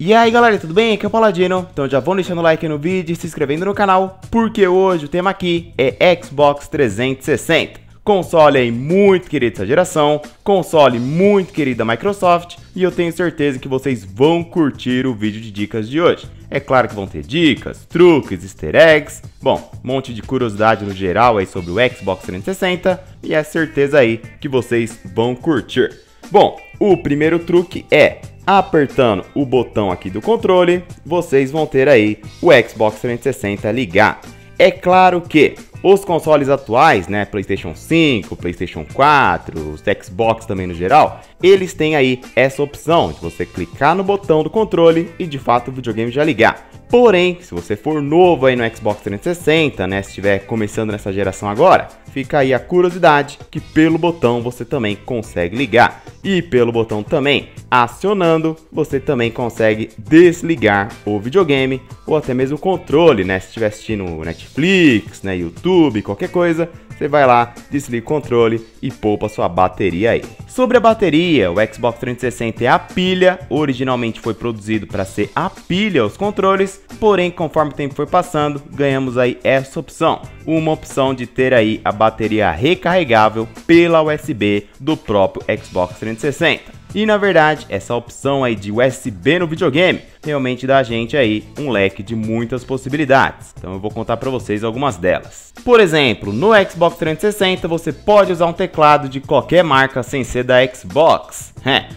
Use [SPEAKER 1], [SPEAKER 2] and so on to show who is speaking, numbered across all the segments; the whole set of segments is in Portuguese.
[SPEAKER 1] E aí galera, tudo bem? Aqui é o Paladino, então já vão deixando o like no vídeo e se inscrevendo no canal, porque hoje o tema aqui é Xbox 360. Console aí muito querido dessa geração, console muito querido da Microsoft, e eu tenho certeza que vocês vão curtir o vídeo de dicas de hoje. É claro que vão ter dicas, truques, easter eggs, bom, um monte de curiosidade no geral aí sobre o Xbox 360, e é certeza aí que vocês vão curtir. Bom, o primeiro truque é apertando o botão aqui do controle, vocês vão ter aí o Xbox 360 ligar. É claro que os consoles atuais, né, PlayStation 5, PlayStation 4, os Xbox também no geral, eles têm aí essa opção de você clicar no botão do controle e de fato o videogame já ligar. Porém, se você for novo aí no Xbox 360, né, se estiver começando nessa geração agora, fica aí a curiosidade que pelo botão você também consegue ligar. E pelo botão também, acionando, você também consegue desligar o videogame ou até mesmo o controle, né, se estiver assistindo Netflix, né, YouTube, qualquer coisa, você vai lá, desliga o controle e poupa sua bateria aí. Sobre a bateria, o Xbox 360 é a pilha, originalmente foi produzido para ser a pilha os controles, porém conforme o tempo foi passando, ganhamos aí essa opção, uma opção de ter aí a bateria recarregável pela USB do próprio Xbox 360. E na verdade, essa opção aí de USB no videogame realmente dá a gente aí um leque de muitas possibilidades. Então eu vou contar para vocês algumas delas. Por exemplo, no Xbox 360 você pode usar um teclado de qualquer marca sem ser da Xbox,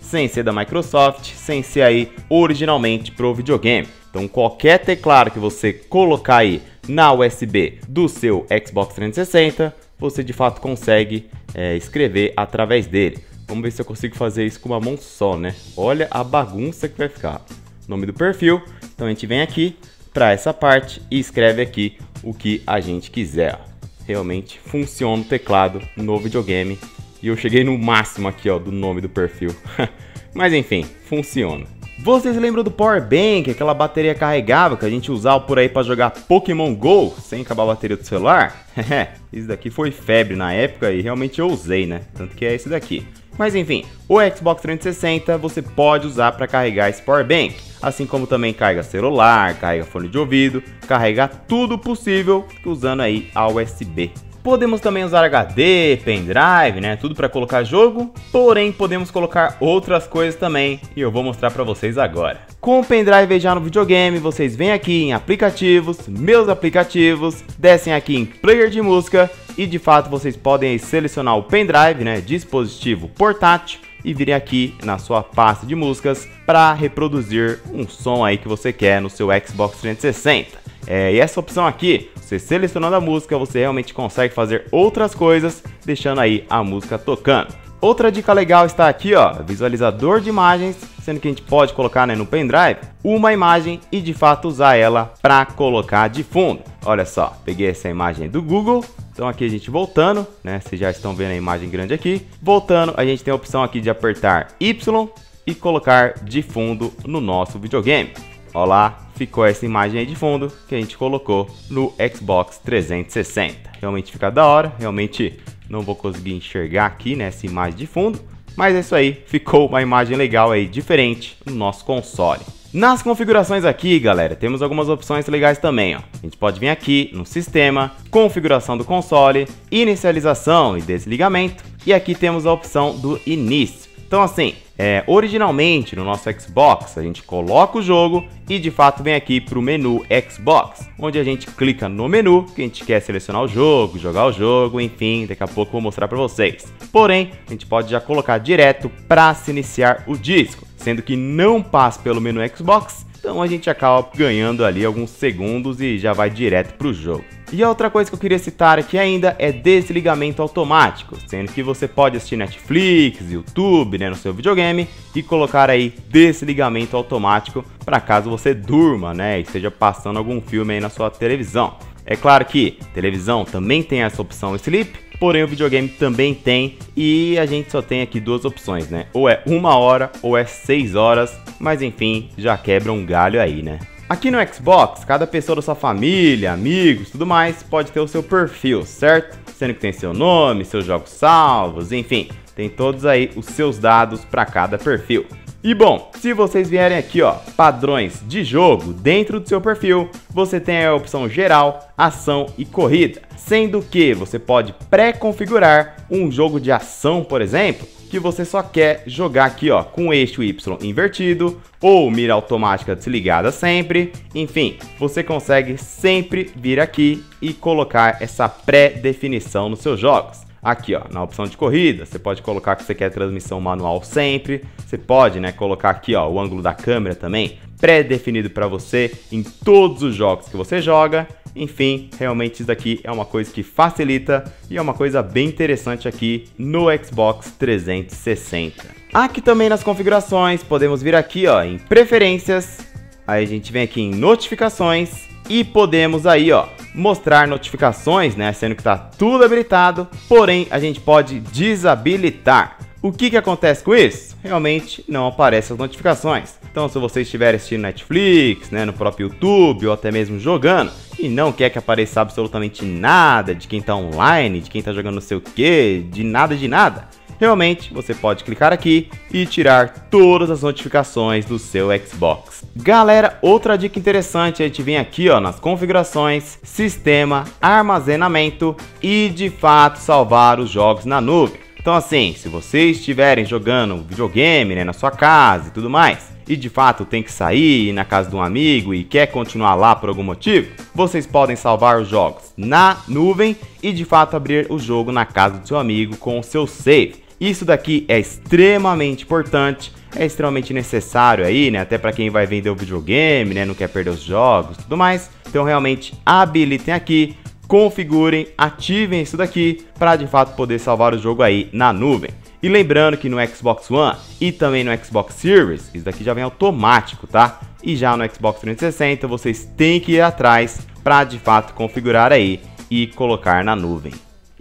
[SPEAKER 1] sem ser da Microsoft, sem ser aí originalmente pro videogame. Então qualquer teclado que você colocar aí na USB do seu Xbox 360, você de fato consegue é, escrever através dele. Vamos ver se eu consigo fazer isso com uma mão só, né? Olha a bagunça que vai ficar. Nome do perfil. Então a gente vem aqui para essa parte e escreve aqui o que a gente quiser. Realmente funciona o teclado no videogame. E eu cheguei no máximo aqui, ó, do nome do perfil. Mas enfim, funciona. Vocês lembram do Power Bank, aquela bateria carregável que a gente usava por aí para jogar Pokémon GO sem acabar a bateria do celular? Isso daqui foi febre na época e realmente eu usei, né? Tanto que é esse daqui. Mas enfim, o Xbox 360 você pode usar para carregar esse power bank, assim como também carrega celular, carrega fone de ouvido, carrega tudo possível usando aí a USB. Podemos também usar HD, pendrive, né, tudo para colocar jogo, porém podemos colocar outras coisas também e eu vou mostrar para vocês agora. Com o pendrive já no videogame, vocês vêm aqui em aplicativos, meus aplicativos, descem aqui em player de música e de fato vocês podem selecionar o pendrive, né, dispositivo portátil e virem aqui na sua pasta de músicas para reproduzir um som aí que você quer no seu Xbox 360. É, e essa opção aqui, você selecionando a música, você realmente consegue fazer outras coisas, deixando aí a música tocando. Outra dica legal está aqui, ó, visualizador de imagens, sendo que a gente pode colocar né, no pendrive uma imagem e de fato usar ela para colocar de fundo. Olha só, peguei essa imagem do Google, então aqui a gente voltando, né, vocês já estão vendo a imagem grande aqui. Voltando, a gente tem a opção aqui de apertar Y e colocar de fundo no nosso videogame. Olha lá, ficou essa imagem aí de fundo que a gente colocou no Xbox 360. Realmente fica da hora, realmente não vou conseguir enxergar aqui nessa né, imagem de fundo, mas é isso aí, ficou uma imagem legal aí, diferente no nosso console. Nas configurações aqui, galera, temos algumas opções legais também, ó. A gente pode vir aqui no sistema, configuração do console, inicialização e desligamento, e aqui temos a opção do início. Então assim, é, originalmente no nosso Xbox a gente coloca o jogo e de fato vem aqui para o menu Xbox, onde a gente clica no menu que a gente quer selecionar o jogo, jogar o jogo, enfim, daqui a pouco vou mostrar para vocês. Porém, a gente pode já colocar direto para se iniciar o disco, sendo que não passa pelo menu Xbox, então a gente acaba ganhando ali alguns segundos e já vai direto para o jogo. E a outra coisa que eu queria citar aqui ainda é desligamento automático, sendo que você pode assistir Netflix, YouTube, né, no seu videogame e colocar aí desligamento automático para caso você durma, né, e esteja passando algum filme aí na sua televisão. É claro que televisão também tem essa opção sleep, porém o videogame também tem e a gente só tem aqui duas opções, né? Ou é uma hora ou é seis horas, mas enfim, já quebra um galho aí, né? Aqui no Xbox, cada pessoa da sua família, amigos, tudo mais, pode ter o seu perfil, certo? Sendo que tem seu nome, seus jogos salvos, enfim, tem todos aí os seus dados para cada perfil. E bom, se vocês vierem aqui, ó, padrões de jogo dentro do seu perfil, você tem a opção geral, ação e corrida, sendo que você pode pré-configurar um jogo de ação, por exemplo, que você só quer jogar aqui, ó, com eixo Y invertido ou mira automática desligada sempre. Enfim, você consegue sempre vir aqui e colocar essa pré-definição nos seus jogos. Aqui, ó, na opção de corrida, você pode colocar que você quer transmissão manual sempre. Você pode, né, colocar aqui, ó, o ângulo da câmera também, pré-definido para você em todos os jogos que você joga. Enfim, realmente isso daqui é uma coisa que facilita e é uma coisa bem interessante aqui no Xbox 360. Aqui também nas configurações, podemos vir aqui, ó, em preferências. Aí a gente vem aqui em notificações e podemos aí, ó, mostrar notificações, né, sendo que está tudo habilitado, porém a gente pode desabilitar. O que, que acontece com isso? Realmente não aparecem as notificações. Então, se você estiver assistindo Netflix, né, no próprio YouTube ou até mesmo jogando e não quer que apareça absolutamente nada de quem está online, de quem está jogando não sei o que, de nada de nada, realmente você pode clicar aqui e tirar todas as notificações do seu Xbox. Galera, outra dica interessante, a gente vem aqui ó, nas configurações, sistema, armazenamento e de fato salvar os jogos na nuvem. Então assim, se vocês estiverem jogando videogame né, na sua casa e tudo mais, e de fato tem que sair ir na casa de um amigo e quer continuar lá por algum motivo, vocês podem salvar os jogos na nuvem e de fato abrir o jogo na casa do seu amigo com o seu save. Isso daqui é extremamente importante, é extremamente necessário aí, né? Até para quem vai vender o videogame, né? Não quer perder os jogos tudo mais. Então realmente habilitem aqui, configurem, ativem isso daqui para de fato poder salvar o jogo aí na nuvem. E lembrando que no Xbox One e também no Xbox Series, isso daqui já vem automático, tá? E já no Xbox 360 vocês têm que ir atrás para de fato configurar aí e colocar na nuvem.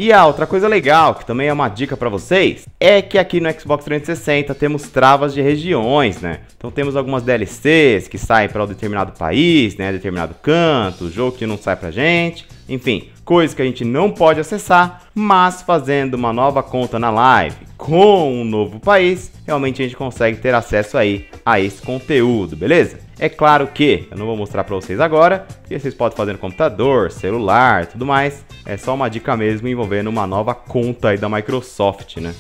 [SPEAKER 1] E a outra coisa legal, que também é uma dica para vocês, é que aqui no Xbox 360 temos travas de regiões, né? Então temos algumas DLCs que saem para um determinado país, né, determinado canto, jogo que não sai pra gente, enfim, coisas que a gente não pode acessar, mas fazendo uma nova conta na live com um novo país, realmente a gente consegue ter acesso aí a esse conteúdo, beleza? É claro que eu não vou mostrar para vocês agora, porque vocês podem fazer no computador, celular, tudo mais. É só uma dica mesmo envolvendo uma nova conta aí da Microsoft, né?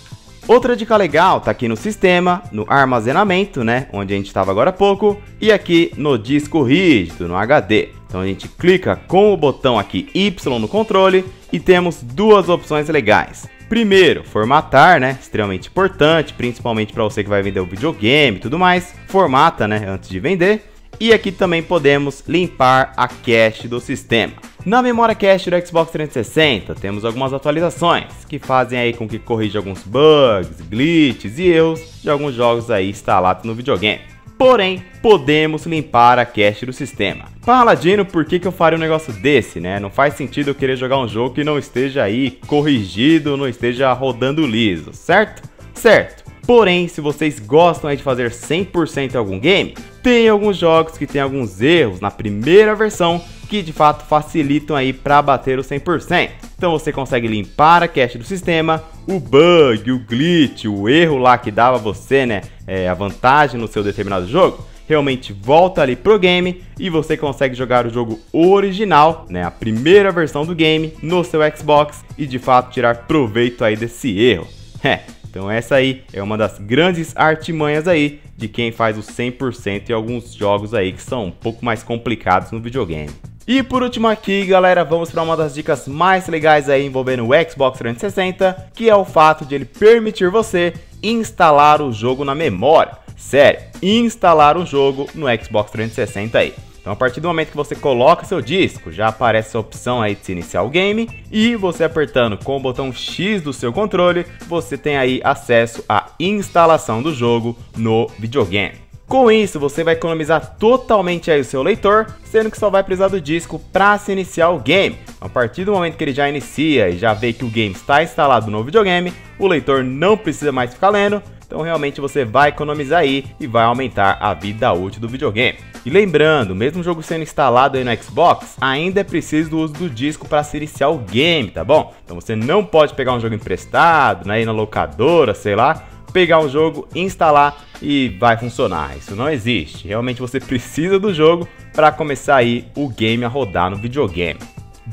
[SPEAKER 1] Outra dica legal tá aqui no sistema, no armazenamento, né, onde a gente estava agora há pouco, e aqui no disco rígido, no HD. Então a gente clica com o botão aqui Y no controle e temos duas opções legais. Primeiro, formatar, né? Extremamente importante, principalmente para você que vai vender o videogame e tudo mais. Formata, né? Antes de vender. E aqui também podemos limpar a cache do sistema. Na memória cache do Xbox 360, temos algumas atualizações que fazem aí com que corrija alguns bugs, glitches e erros de alguns jogos aí instalados no videogame. Porém, podemos limpar a cache do sistema. Paladino, por que, que eu faria um negócio desse, né? Não faz sentido eu querer jogar um jogo que não esteja aí corrigido, não esteja rodando liso, certo? Certo. Porém, se vocês gostam de fazer 100% em algum game, tem alguns jogos que tem alguns erros na primeira versão que de fato facilitam aí para bater o 100%. Então você consegue limpar a cache do sistema, o bug, o glitch, o erro lá que dava você, né, é, a vantagem no seu determinado jogo, realmente volta ali pro game e você consegue jogar o jogo original, né, a primeira versão do game no seu Xbox e de fato tirar proveito aí desse erro. É, então essa aí é uma das grandes artimanhas aí de quem faz o 100% em alguns jogos aí que são um pouco mais complicados no videogame. E por último aqui, galera, vamos para uma das dicas mais legais aí envolvendo o Xbox 360, que é o fato de ele permitir você instalar o jogo na memória. Sério, instalar o jogo no Xbox 360 aí. Então, a partir do momento que você coloca seu disco, já aparece a opção aí de se iniciar o game e você apertando com o botão X do seu controle, você tem aí acesso à instalação do jogo no videogame. Com isso, você vai economizar totalmente aí o seu leitor, sendo que só vai precisar do disco para se iniciar o game. A partir do momento que ele já inicia e já vê que o game está instalado no videogame, o leitor não precisa mais ficar lendo, então realmente você vai economizar aí e vai aumentar a vida útil do videogame. E lembrando, mesmo o jogo sendo instalado aí no Xbox, ainda é preciso do uso do disco para se iniciar o game, tá bom? Então você não pode pegar um jogo emprestado, né, ir na locadora, sei lá, pegar um jogo, instalar e vai funcionar. Isso não existe. Realmente você precisa do jogo para começar aí o game a rodar no videogame.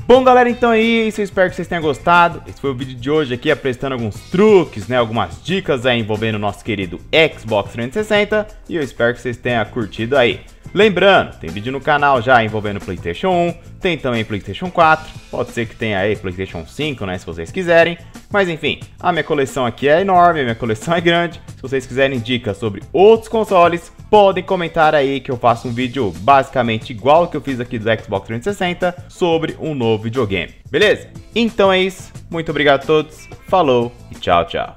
[SPEAKER 1] Bom, galera, então é isso. Eu espero que vocês tenham gostado. Esse foi o vídeo de hoje aqui, apresentando alguns truques, né? Algumas dicas aí envolvendo o nosso querido Xbox 360. E eu espero que vocês tenham curtido aí. Lembrando, tem vídeo no canal já envolvendo PlayStation 1, tem também PlayStation 4, pode ser que tenha aí PlayStation 5, né, se vocês quiserem. Mas enfim, a minha coleção aqui é enorme, a minha coleção é grande. Se vocês quiserem dicas sobre outros consoles, podem comentar aí que eu faço um vídeo basicamente igual que eu fiz aqui do Xbox 360 sobre um novo videogame. Beleza? Então é isso, muito obrigado a todos, falou e tchau, tchau.